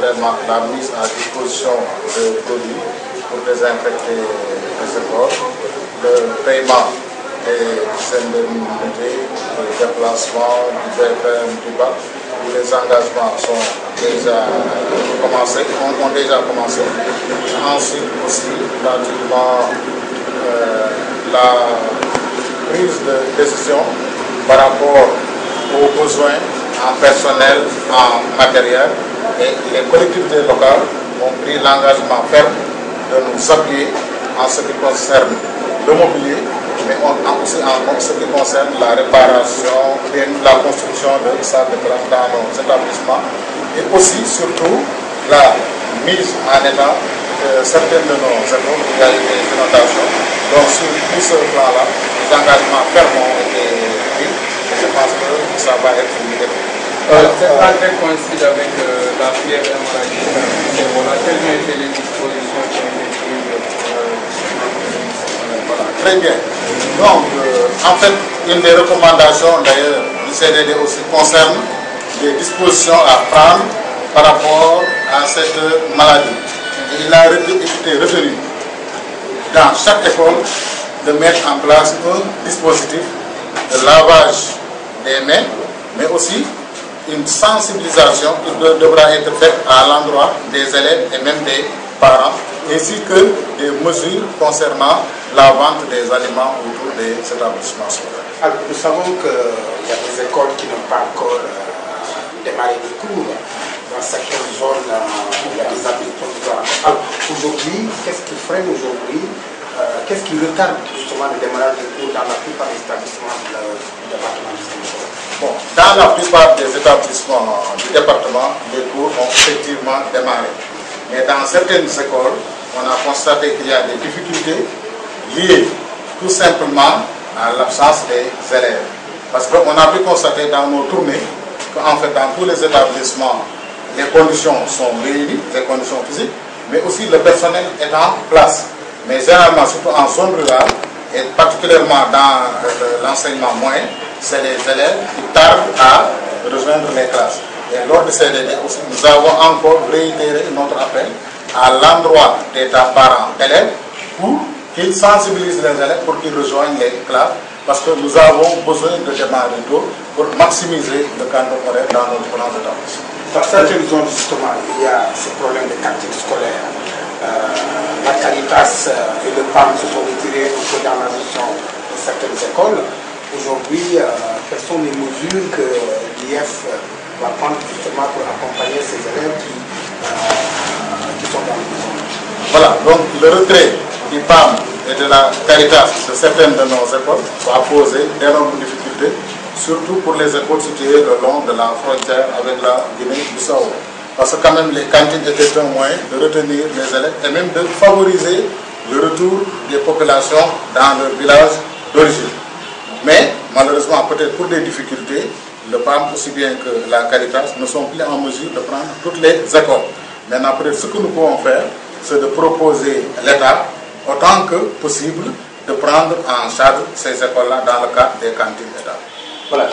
vraiment la mise à disposition de produits pour désinfecter les écoles, le paiement des indemnités, le déplacement du BFM, où les engagements sont déjà commencés, ont, ont déjà commencé. Ensuite aussi, pratiquement euh, la prise de décision par rapport aux besoins en personnel, en matériel. Les collectivités locales ont pris l'engagement ferme de nous appuyer en ce qui concerne le mobilier, mais aussi en ce qui concerne la réparation, la construction de salles de classe dans nos établissements et aussi surtout la mise en état de certaines de nos écoles où il des. Donc sur tout ce plan-là, les engagements fermes ont été pris et je pense que ça va être fini. Euh, cette rentrée coïncide avec euh, la fièvre hémorragique. Voilà, quelles ont été les dispositions qui ont été prises voilà, Très bien. Donc, euh, en fait, une des recommandations d'ailleurs du CDD aussi concerne les dispositions à prendre par rapport à cette maladie. Et il a été retenu dans chaque école de mettre en place un dispositif de lavage des mains, mais aussi une sensibilisation qui devra être faite à l'endroit des élèves et même des parents, ainsi que des mesures concernant la vente des aliments autour des établissements scolaires. Alors, nous savons qu'il y a des écoles qui n'ont pas encore euh, démarré des cours. Dans certaines zones, euh, il y a des habitants. Alors, aujourd'hui, qu'est-ce qui freine aujourd'hui euh, Qu'est-ce qui retarde justement le démarrage des cours dans la plupart des établissements du département du Sénégal? Dans la plupart des établissements du département, les cours ont effectivement démarré. Mais dans certaines écoles, on a constaté qu'il y a des difficultés liées tout simplement à l'absence des élèves. Parce qu'on a pu constater dans nos tournées qu'en fait, dans tous les établissements, les conditions sont réunies, les conditions physiques, mais aussi le personnel est en place. Mais généralement, surtout en zone rurale, et particulièrement dans l'enseignement moyen, c'est les élèves qui tardent à rejoindre les classes. Et lors de CDD aussi, nous avons encore réitéré notre appel à l'endroit des parents élèves pour qu'ils sensibilisent les élèves pour qu'ils rejoignent les classes parce que nous avons besoin de démarrer tôt pour maximiser le cadre horaire dans notre plan d'établissement. Dans certaines zones, justement, il y a ce problème de cantine scolaire. Euh, la Caritas et le PAM se sont retirés dans la gestion de certaines écoles. Aujourd'hui, euh, quelles sont les mesures que l'IF va prendre justement pour accompagner ces élèves qui, euh, sont dans le Voilà, donc le retrait du PAM et de la Caritas de certaines de nos écoles va poser d'énormes difficultés, surtout pour les écoles situées le long de la frontière avec la Guinée-Bissau. Parce que quand même les cantines étaient un moyen de retenir les élèves et même de favoriser le retour des populations dans leur village d'origine. Mais malheureusement, peut-être pour des difficultés, le PAM aussi bien que la Caritas ne sont plus en mesure de prendre toutes les écoles. Maintenant, peut-être ce que nous pouvons faire, c'est de proposer à l'État, autant que possible, de prendre en charge ces écoles-là dans le cadre des cantines d'État. Voilà.